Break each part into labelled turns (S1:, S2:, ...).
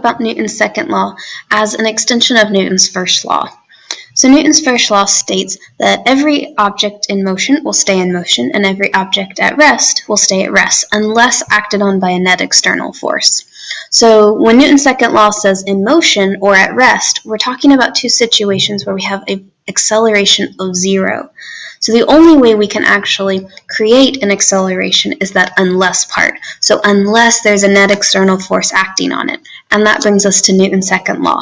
S1: about Newton's second law as an extension of Newton's first law. So Newton's first law states that every object in motion will stay in motion and every object at rest will stay at rest unless acted on by a net external force. So when Newton's second law says in motion or at rest, we're talking about two situations where we have an acceleration of zero. So the only way we can actually create an acceleration is that unless part. So unless there's a net external force acting on it. And that brings us to Newton's second law.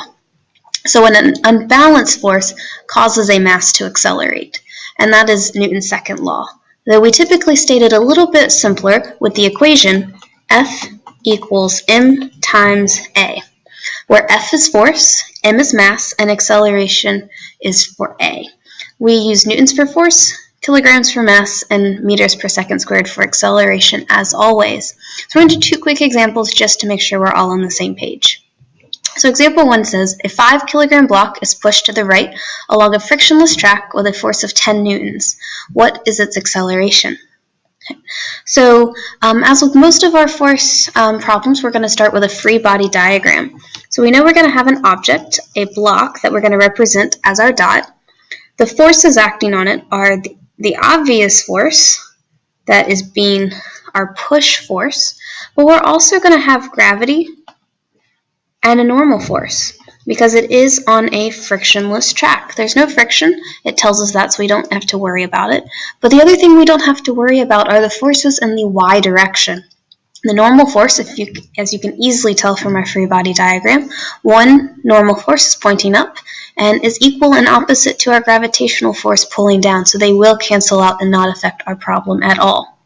S1: So when an unbalanced force causes a mass to accelerate, and that is Newton's second law. Though we typically state it a little bit simpler with the equation F equals m times a, where F is force, m is mass, and acceleration is for a. We use newtons per force, kilograms for mass, and meters per second squared for acceleration as always. So we're going to do two quick examples just to make sure we're all on the same page. So example 1 says, a 5 kilogram block is pushed to the right along a frictionless track with a force of 10 newtons. What is its acceleration? So um, as with most of our force um, problems, we're going to start with a free body diagram. So we know we're going to have an object, a block, that we're going to represent as our dot. The forces acting on it are the, the obvious force, that is being our push force, but we're also going to have gravity and a normal force because it is on a frictionless track. There's no friction. It tells us that so we don't have to worry about it. But the other thing we don't have to worry about are the forces in the y direction. The normal force, if you, as you can easily tell from our free body diagram, one normal force is pointing up and is equal and opposite to our gravitational force pulling down, so they will cancel out and not affect our problem at all.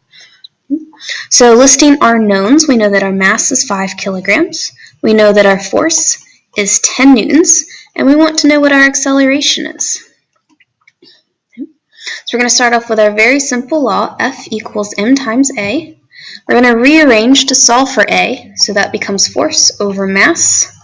S1: So listing our knowns, we know that our mass is 5 kilograms. We know that our force is 10 newtons, and we want to know what our acceleration is. So we're going to start off with our very simple law, F equals m times a. We're going to rearrange to solve for a, so that becomes force over mass.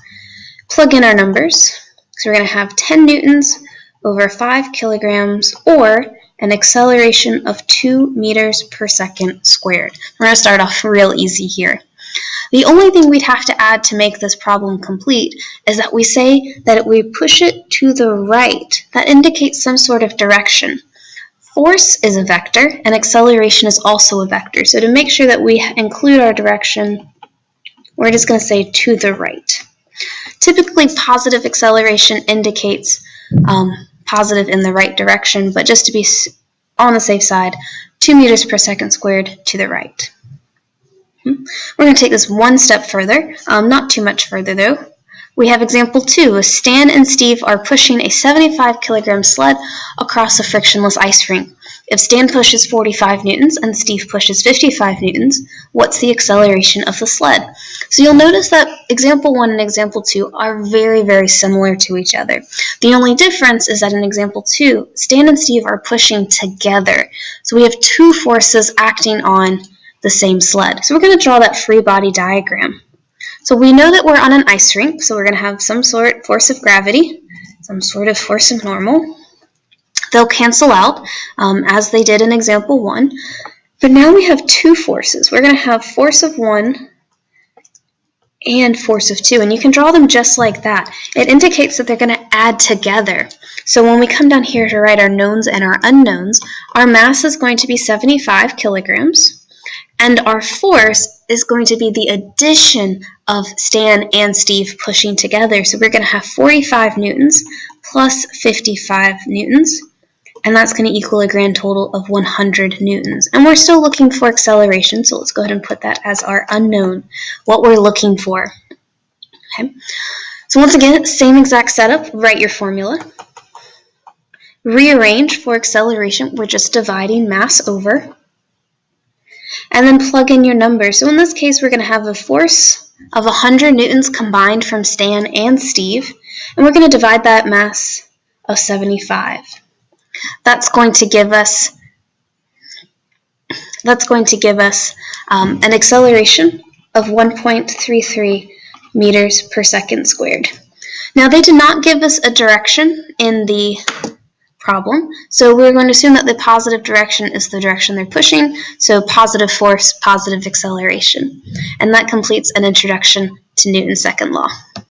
S1: Plug in our numbers. So we're going to have 10 newtons over 5 kilograms, or an acceleration of 2 meters per second squared. We're going to start off real easy here. The only thing we'd have to add to make this problem complete is that we say that we push it to the right. That indicates some sort of direction. Force is a vector, and acceleration is also a vector. So to make sure that we include our direction, we're just going to say to the right. Typically, positive acceleration indicates um, positive in the right direction, but just to be on the safe side, 2 meters per second squared to the right. Hmm? We're going to take this one step further, um, not too much further though. We have example two. Stan and Steve are pushing a 75 kilogram sled across a frictionless ice rink. If Stan pushes 45 newtons and Steve pushes 55 newtons, what's the acceleration of the sled? So you'll notice that example one and example two are very, very similar to each other. The only difference is that in example two, Stan and Steve are pushing together. So we have two forces acting on the same sled. So we're going to draw that free body diagram. So we know that we're on an ice rink, so we're going to have some sort of force of gravity, some sort of force of normal. They'll cancel out, um, as they did in example 1. But now we have two forces. We're going to have force of 1 and force of 2, and you can draw them just like that. It indicates that they're going to add together. So when we come down here to write our knowns and our unknowns, our mass is going to be 75 kilograms. And our force is going to be the addition of Stan and Steve pushing together. So we're going to have 45 newtons plus 55 newtons. And that's going to equal a grand total of 100 newtons. And we're still looking for acceleration, so let's go ahead and put that as our unknown, what we're looking for. Okay. So once again, same exact setup, write your formula. Rearrange for acceleration, we're just dividing mass over and then plug in your number. So in this case, we're going to have a force of 100 newtons combined from Stan and Steve, and we're going to divide that mass of 75. That's going to give us that's going to give us um, an acceleration of 1.33 meters per second squared. Now they did not give us a direction in the problem. So we're going to assume that the positive direction is the direction they're pushing, so positive force, positive acceleration. And that completes an introduction to Newton's second law.